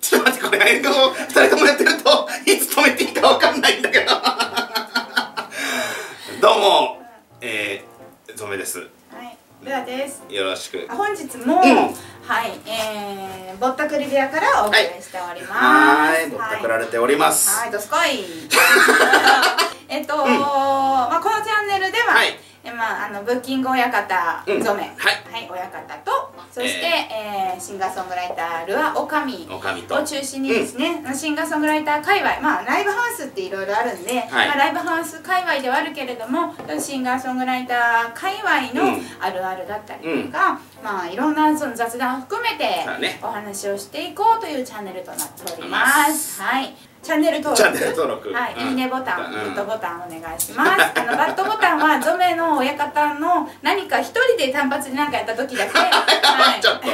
ちょっと待ってこれ映画を2人ともやってるといつ止めていいか分かんないんだけど。どうもえー、ゾメです。はい、ルアです。よろしく。本日も、うん。はい、えー、ぼったくり部屋からお送りしております。はーい。ぼったくられております。はい、どすこい。えっと、まあこのチャンネルでは、はい。えまああのブッキング親方うん。染め、はい。親方。とそして、えー。シンガーソングライタールアオカミを中心にですね、シンガーソングライター界隈まあライブハウスっていろいろあるんで、はい。まあ、ライブハウス界隈ではあるけれどもシンガーソングライター界隈のうん。あるあるだったりとか、まあいろんなその雑談を含めてお話をしていこうというチャンネルとなっております。はいチャンネル登録。チャンネル登録。はい、うん。いいねボタン、うんグッドボタンお願いします。あのバッドボタンはゾメの親方の何か一人で単発で何かやった時だけ。はい。ちょっと。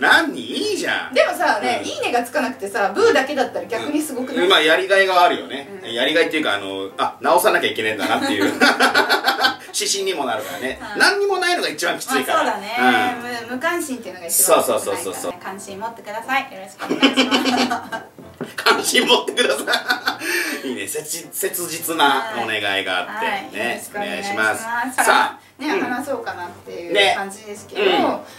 何？いいじゃん。でもさね、うんいいねがつかなくてさブーだけだったら逆にすごくない、まあやりがいがあるよね、うん。やりがいっていうかあのあ直さなきゃいけないんだなっていう。指針にもなるからね、うん。何にもないのが一番きついから、まあ、そうだね、無無関心っていうのが一番そうそうそうそう。関心持ってください。よろしくお願いします 関心持ってください。いいね。切切実なお願いがあって、はい、ねよろしくお願いしおます。さあね、うん。話そうかなっていね。う感じですけど、うん。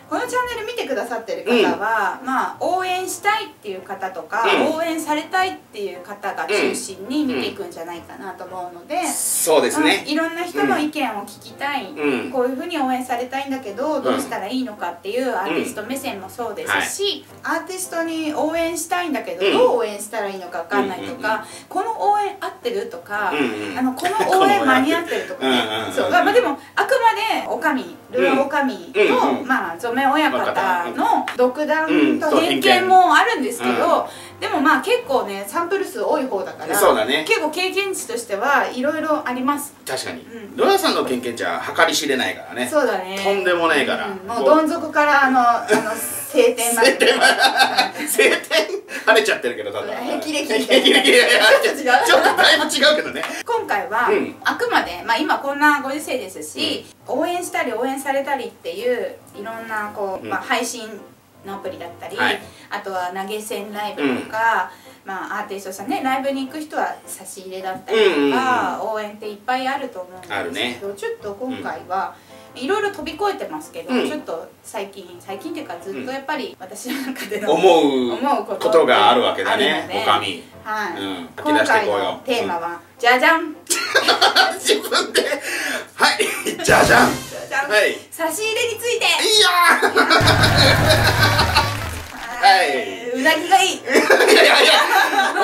このチャンネル見てくださってる方は、まあ応援したいっていう方とか、うん。応援されたいっていう方が中心に見ていくんじゃないかなと思うので、そうですね。うんいろんな人の意見を聞きたい、うん。こういうふうに応援されたいんだけどどうしたらいいのかっていうアーティスト目線もそうですし、アーティストに応援したいんだけど、うん。どう応援したらいいのか分かんないとか、うんうんこの応援合ってるとか、うんうんあのこの 応援間に合ってるとかね。うんうんうん。そう。まあまあでもあくまでおかみルアおかみと、うんうん。まあ染め親方の独断とうん偏見もあるんですけど、うんでもまあ結構ねサンプル数多い方だからそうだね。結構経験値としてはいろいろあります。確かに、うん。ロラさんの経験値は計り知れないからね。そうだね。とんでもないから。うん。もう。どん底からあのあの晴天まで。晴天ま晴天？晴れちゃってるけどただ霹靂霹靂ちょっと違うちょっとだいぶ違うけどね。今回は、うんあくまで、まあ、今こんなご時世ですし、応援したり応援されたりっていういろんなこう、うん。まあ、配信のアプリだったり、はい。あとは投げ銭ライブとか、まあ、アーティストさんねライブに行く人は差し入れだったりとか、応援っていっぱいあると思うんですけど、ちょっと今回は。いろいろ飛び越えてますけど、うん。ちょっと最近最近っていうかずっとやっぱり私の中での、思う思うことがあるわけだねおかみはい、うん。今回のテーマは、じゃじゃん自分で。はい。じゃじゃんはい。差し入れについて。いや なぎがいい。いやいやいや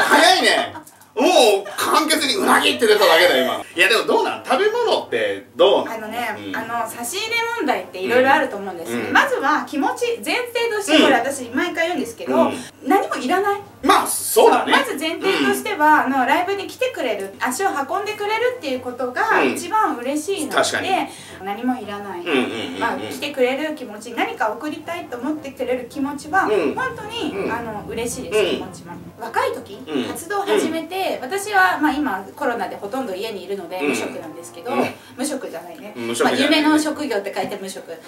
早いねもう簡潔にうなぎって出ただけだよ今いやでもどうなん？食べ物ってどうあのね、うん。あの差し入れ問題っていろいろあると思うんですよ、うん。まずは気持ち前提としてこれ私毎回言うんですけど、うん。何もいらない。まあそうだね。まず前提としては、あのライブに来てくれる足を運んでくれるっていうことがうん。一番嬉しいので、確かに。何もいらない、まあ、来てくれる気持ち何か送りたいと思ってくれる気持ちは、うん。本当に、うん。あの嬉しいです、うん。気持ちは。若い時、うん。活動を始めて、私は、まあ、今コロナでほとんど家にいるのでうん。無職なんですけど、うん。無職じゃないね。無職まあ、夢の職業って書いて無職。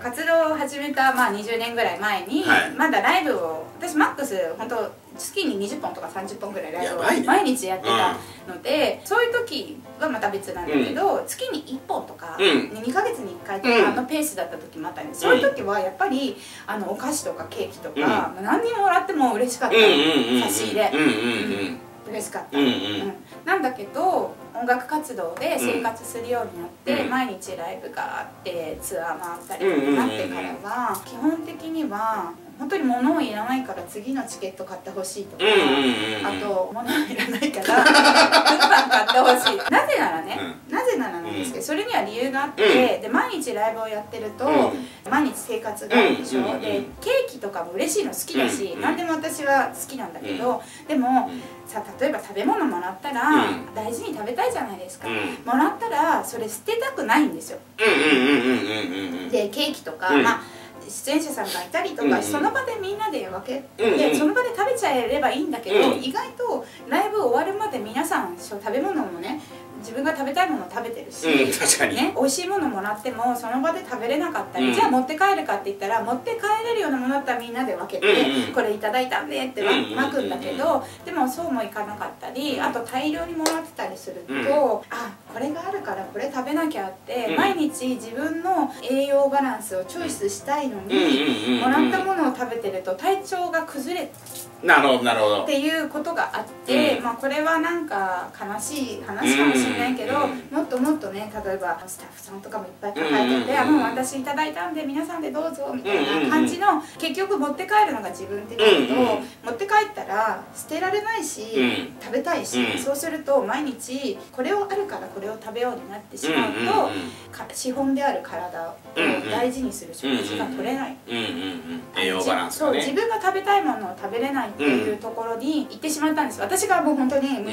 活動を始めた、まあ、20年ぐらい前に、はい。まだライブを私マックス本当月に20本とか30本ぐらいライブを毎日やってたので、そういう時はまた別なんだけど、月に1本とか、うん。2ヶ月に1回とうん。かのペースだった時もあったんで、そういう時はやっぱりあのお菓子とかケーキとか、まあ何にもらっても嬉しかった、うんうんうんうん差し入れ、うんうんうん嬉しかった、うんうん。うん。なんだけど音楽活動で生活するようになって、うん。毎日ライブがあってツアー回ったりとかなってからは、基本的には本当に物をいらないから次のチケット買ってほしいとか、うんうんうんうん。あと物いらないから 物販買ってほしい。なぜならね、なぜなんですけど、それには理由があって、うん。で毎日ライブをやってると、うん。毎日生活があるでしょ、うでケーキとかも嬉しいの好きだし、うん。何でも私は好きなんだけど、でも、さ例えば食べ物もらったら、うん。大事に食べたいじゃないですか、うん。もらったらそれ捨てたくないんですよ。でケーキとか、うん。まあ出演者さんがいたりとか、その場でみんなで分けて、その場で食べちゃえればいいんだけど、うん。意外とライブ終わるまで皆さん食べ物もね自分が食べたいものを食べてるし、うん、確かに。ね、美味しいものもらってもその場で食べれなかったり、うん、じゃあ持って帰るかって言ったら持って帰れるようなものだったらみんなで分けて、うんうん、これいただいたんでってまくんだけど、でもそうもいかなかったりあと大量にもらってたりすると、うん、あこれがあるからこれ食べなきゃって、毎日自分の栄養バランスをチョイスしたいのに、もらったものを食べてると体調が崩れなるほどなるほど。っていうことがあって、うん、まあ、これはなんか悲しい話かもしれないけど、うん、もっともっとね例えばスタッフさんとかもいっぱい抱えてて「うん、もう私いただいたんで皆さんでどうぞ」みたいな感じの結局持って帰るのが自分ってなると、持って帰ったら捨てられないし、食べたいし、そうすると毎日これをあるからこれを食べようになってしまうと、資本である体を大事にする食事が取れない。栄養バランス、ね、そう自分が食べたいものを食べれないっていうところに行ってしまったんです。私がもう本当に無,、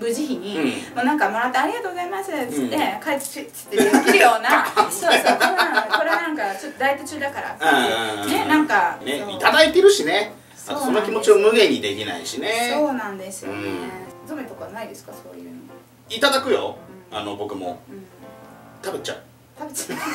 無慈悲に、もうなんかもらって「ありがとうございます」っつって、帰ってっつってできるような そうそうこれこれなんかちょっとダイエット中だからねなんか、ね、いただいてるしね。その気持ちを無限にできないしね。そうなんですよね、ゾメとかないですかそういうの。いただくよ、あの僕も、食べちゃう。食べちゃう。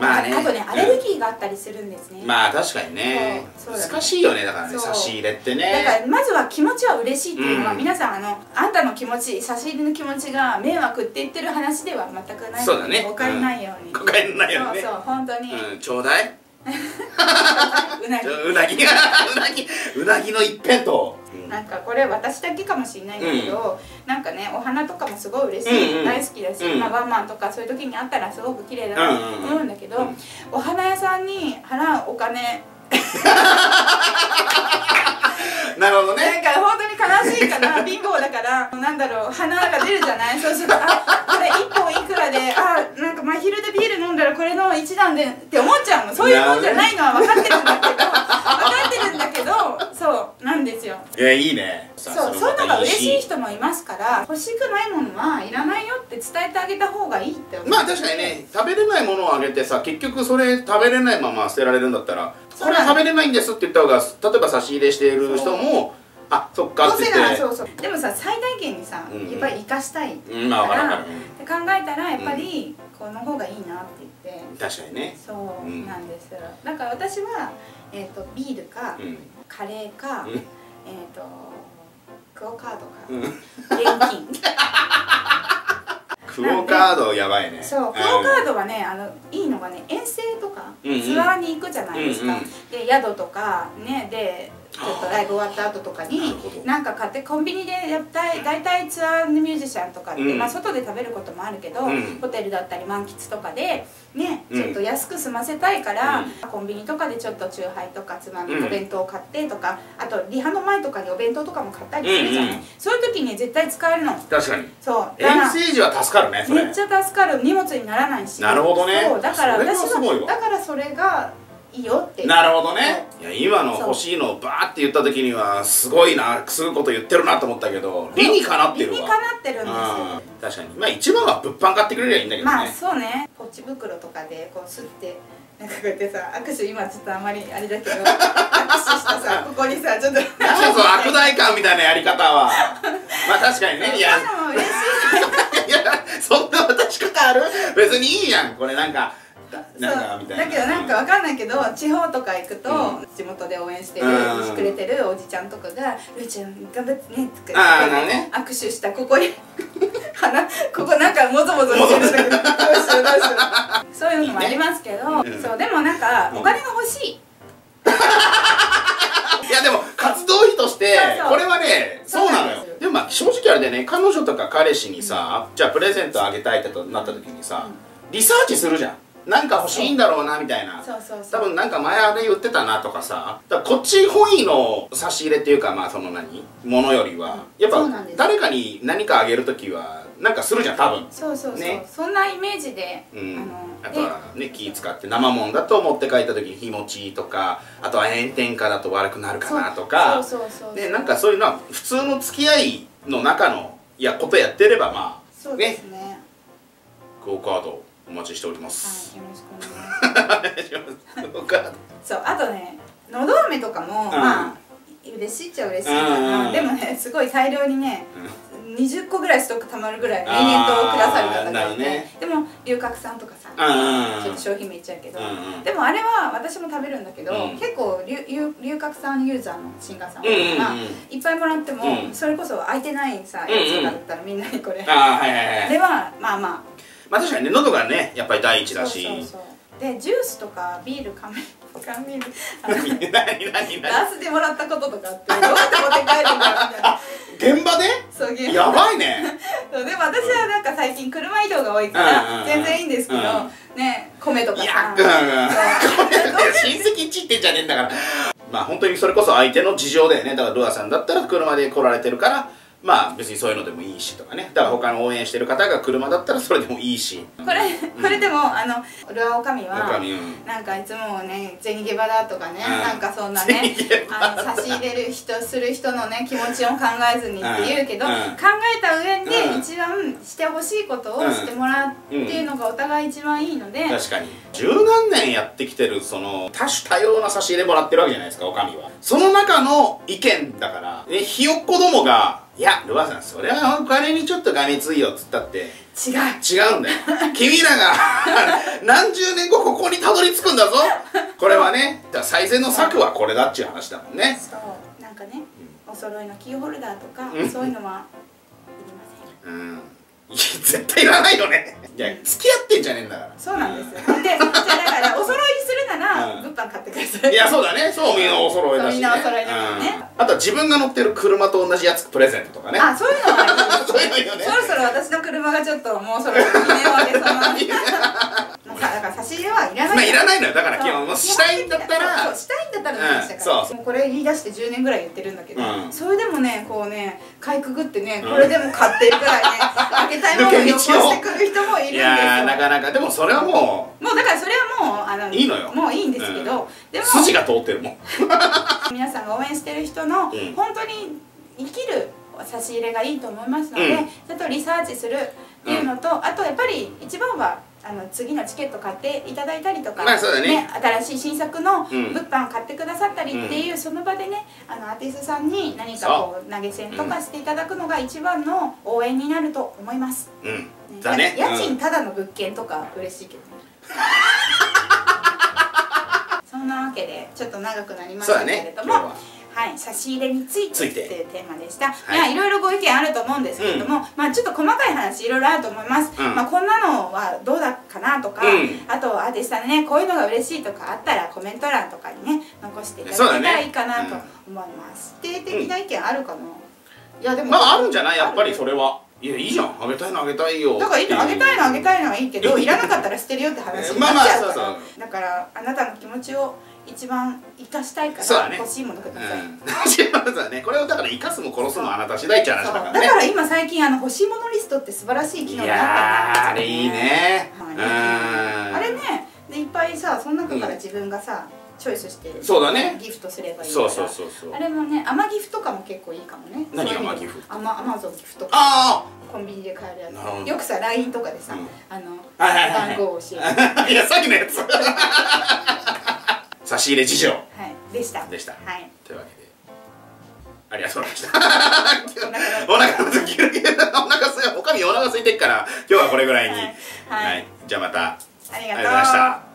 まあね、あとねアレルギーがあったりするんですね、まあ確かにね。難しいよねだからね差し入れってね。だからまずは気持ちは嬉しいっていうのは、皆さんあのあんたの気持ち差し入れの気持ちが迷惑って言ってる話では全くないそうだね。誤解ないように、誤解ないようにね。そうそう本当に、うん、ちょうだい。うなぎ。うなぎがうなぎうなぎの一辺となんかこれ私だけかもしれないんだけど、うん、なんかねお花とかもすごい嬉しい、うんうん、大好きだし、うん、まあ、ワンマンとかそういう時にあったらすごく綺麗だなと思うんだけど、うんうん、お花屋さんに払うお金。なるほどね。なんか悲しいかな貧乏だからなんだろう花が出るじゃない？そうするとあこれ1本いくらであなんか真昼でビール飲んだらこれの1段でって思っちゃうの。そういうもんじゃないのは分かってるんだけど分かってるんだけどそうなんですよ。いやいいね。そうそういうのが嬉しい人もいますから欲しくないものはいらないよって伝えてあげた方がいいって思う。まあ確かにね食べれないものをあげてさ結局それ食べれないまま捨てられるんだったらこれ食べれないんですって言った方が例えば差し入れしている人もあそっかってそうそう。でもさ最大限にさ、うん、やっぱり生かしたいから、まあ、って考えたらやっぱり、この方がいいなって言って。確かにね。そうなんですよ、だから私は、えーと、ビールか、カレーか、えっ、ー、とクオカードか、現金。クオカードやばいね。そうクオカードはねあのいいのがね遠征とかツアーに行くじゃないですか、で宿とかねでちょっとライブ終わった後とかになんか買ってコンビニでやったい大体ツアーのミュージシャンとかって、うん、まあ外で食べることもあるけど、うん、ホテルだったり満喫とかでねちょっと安く済ませたいから、うん、コンビニとかでちょっとチューハイとかつまみお弁当を買ってとかあとリハの前とかにお弁当とかも買ったりするじゃない、そういう時に絶対使えるの。確かに。そう。遠征時は助かるねめっちゃ助かる。荷物にならないし。なるほどね。そう。だから私はだからそれがいいよって。なるほどね。いや今の欲しいのをバーって言った時にはすごいなすぐこと言ってるなと思ったけど理にかなってるわ。理にかなってるんですよ。確かに。まあ一番は物販買ってくれりゃいいんだけどね。まあそうね。ポチ袋とかでこうすってなんかこうやってさ握手今ちょっとあまりあれだけど握手したさ ここにさちょっと。そう悪大感みたいなやり方は。まあ確かにね。いや。そんな渡し方ある？別にいいやん。これなんかだけどなんかわかんないけど地方とか行くと、地元で応援してる、くれてるおじちゃんとかが「るーちゃん頑張ってね」とか言って、ね、握手した。ここに鼻ここなんかもぞもぞしてる。んだけどどうしようどうしようそういうのもありますけど、そうでもなんかお金が欲しい、いやでも活動費としてこれはねそうなのよ。でもまあ正直あれでね。彼女とか彼氏にさ、じゃあプレゼントあげたいってなった時にさ、リサーチするじゃんなんか欲しいんだろうなみたいな。多分なんか前あれ言ってたなとかさ。だこっち本位の差し入れっていうかまあその何？ものよりは。やっぱ誰かに何かあげる時はなんかするじゃん多分。そうそうそう、ね、そんなイメージで、うん、あとはね気使って生もんだと持って帰った時に日持ちとかあとは炎天下だと悪くなるかなとか。そうそうそうねなんかそういうのは普通の付き合いの中のいやことやってればまあそうですね。ね。クオカードお待ちしております。はい、よろしくお願いします。そうあとねのど飴とかも、うん、まあ嬉しいっちゃ嬉しいかな、うん、でもねすごい大量にね、うん、20個ぐらいストックたまるぐらい延々とくださる方がいて、ね、でも龍角散とかさちょっと商品名言っちゃうけど、でもあれは私も食べるんだけど、うん、結構龍角散ユーザーのシンガーさん多いから、いっぱいもらっても、それこそ空いてないさやつだったらみんなにこれ、あれはまあまあまあ確かにね喉がねやっぱり第一だし。そうそうそう。でジュースとかビール缶缶ビール何何何出すでもらったこととかってどうやって持って帰るんだみたいな。現場で？そう現場。やばいね。そうでも私はなんか最近車移動が多いから全然いいんですけど、ね米とかさ。いやうん 親戚んちってんじゃねえんだから。まあ本当にそれこそ相手の事情だよね。だからルアさんだったら車で来られてるからまあ別にそういうのでもいいしとかね。だから他の応援してる方が車だったらそれでもいいし。これ、これでもあのルアオカミはなんかいつもね銭ゲバだとかね、うん、なんかそんなねあの差し入れる人する人のね気持ちを考えずにって言うけど、うん、考えた上で一番してほしいことをしてもらうっていうのがお互い一番いいので、確かに。十何年やってきてるその多種多様な差し入れもらってるわけじゃないですかおかみは。その中の意見だから。ひよっこどもがいやルバさんそれはお金にちょっとがみついよっつったって。違う。違うんだよ。君らが何十年後ここにたどり着くんだぞ。これはね最善の策はこれだっちゅう話だもんね。そう。なんかね、うん、お揃いのキーホルダーとか、うん、そういうのはいりません。うん絶対いらないよね。いや付き合ってんじゃねえんだから。そうなんですよ。でじだからお揃いにするなら、物販買ってください。いやそうだね。そうみんなお揃いだし、みんなお揃いだからね、あとは自分が乗ってる車と同じやつプレゼントとかね。あそういうのは そういうのいいよね。そろそろ私の車がちょっともうそろそろ記念をあげそうな だから差し入れはいらないまあいらないのよ。だから基本もしたいんだったら。そうしたいんだったら何したから、もうこれ言い出して10年ぐらい言ってるんだけど、それでもねこうねかいくぐってねこれでも買ってるぐらいね あげたいものをよこしてくる人もいるんですよ。いやなかなか。でもそれはもうもうだからそれはもうあのいいのよ。もういいんですけど、でも筋が通ってるもん。皆さんが応援してる人の、本当に生きる差し入れがいいと思いますので、ちょっとリサーチするっていうのと、あとやっぱり一番はあの次のチケット買っていただいたりとか、まあね。ね、新しい新作の物販買ってくださったりっていう、うん、その場でねあのアーティストさんに何かこう投げ銭とかしていただくのが一番の応援になると思います、うん。ね、だね。家賃ただの物件とか嬉しいけどね。そんなわけでちょっと長くなりましたけれども、はい、差し入れについてっていうテーマでした、はい、いやいろいろご意見あると思うんですけれども、うん、まあちょっと細かい話いろいろあると思います、うん、まあこんなのはどうだかなとか、うん、あとアーティストでねこういうのが嬉しいとかあったらコメント欄とかにね残していただけたらいいかなと思います、ね、否定的な意見あるかな、いやでもまああるんじゃない？やっぱりそれは。いやいいじゃん。あげたいのあげたいよ。だからいいのあげたいのあげたいのはいいけどいらなかったら捨てるよって話になっちゃうから。だからあなたの気持ちを一番生かしたいから欲しいものください、欲しいものだね。これをだから生かすも殺すもあなた次第っちゃ話だからね。だから今最近あの欲しいものリストって素晴らしい機能になったんだよねあれいいね、あれねでいっぱいさその中から自分がさ、チョイスしてそうだね。ギフトすればいいそうそうそうそう。あれもね甘ギフとかも結構いいかもね。何甘ギフ？アマアマゾンギフとか。ああコンビニで買えるやつ。よくさ LINE とかでさ、あの番号を教えて。いやさっきのやつ差し入れ事情。はい。でした。でした。はい。というわけで。ありがとうございました。お腹すギルギルお腹すいおかみお腹空いてっから今日はこれぐらいに。はい、はい、じゃあまた。ありがとうございました